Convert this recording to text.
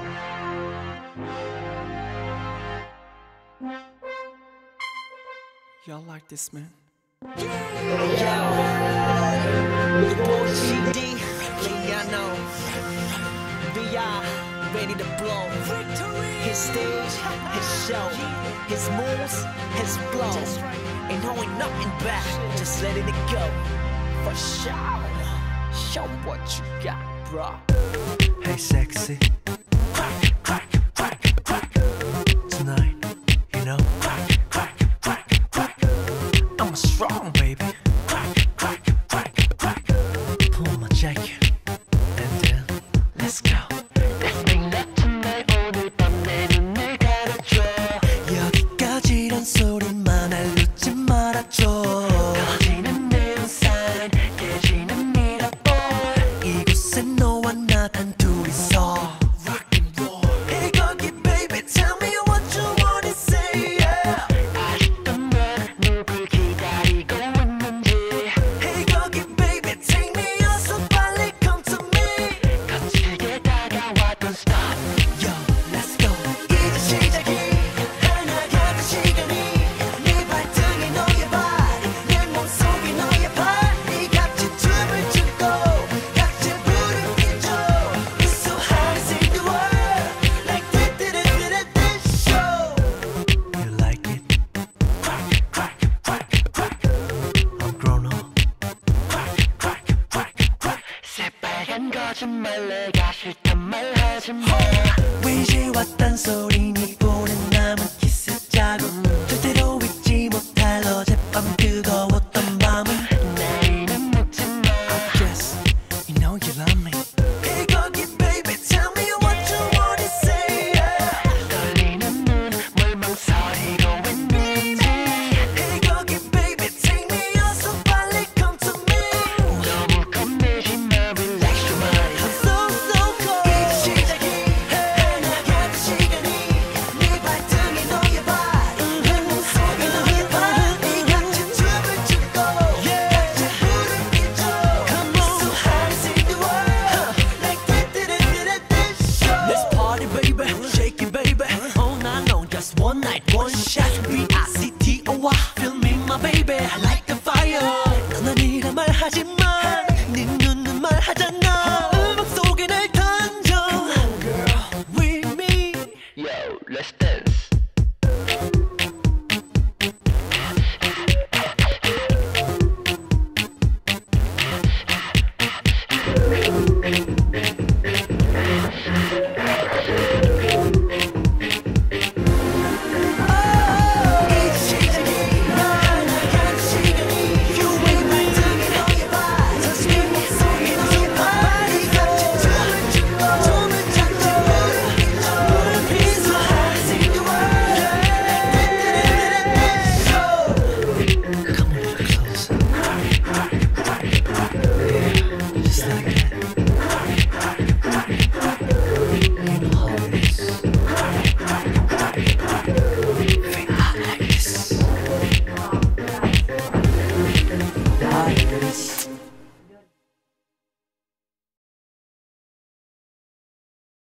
Y'all like this, man? Yo, yo, your boy CD, Leano, VI, ready to blow. His stage, his show, his moves, his blow. Ain't holding nothing back, just letting it go. For sure, show what you got, bro. Hey, sexy. 거짓말래 가실단 말하지 마. 위지와 딴소리 니뿐 One we are Feel me my baby, I like the fire. 네 눈은 말하잖아.